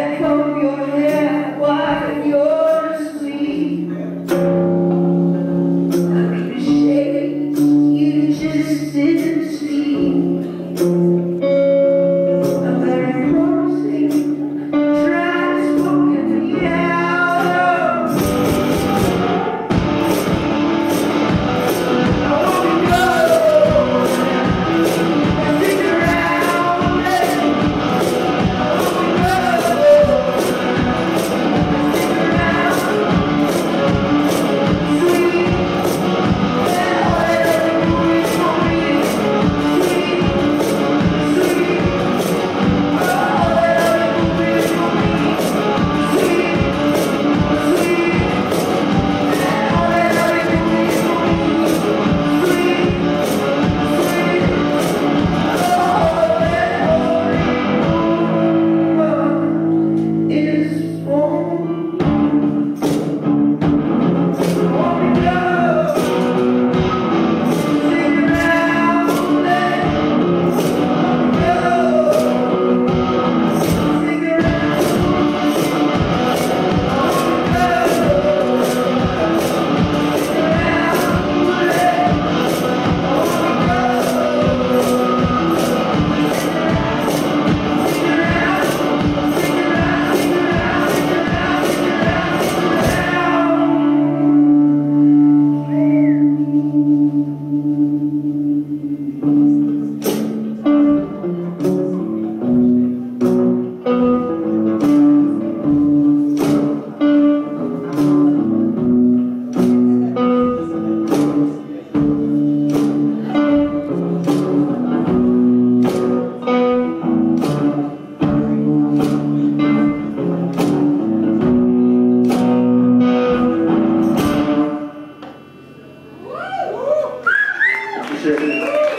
that phone of yours. 是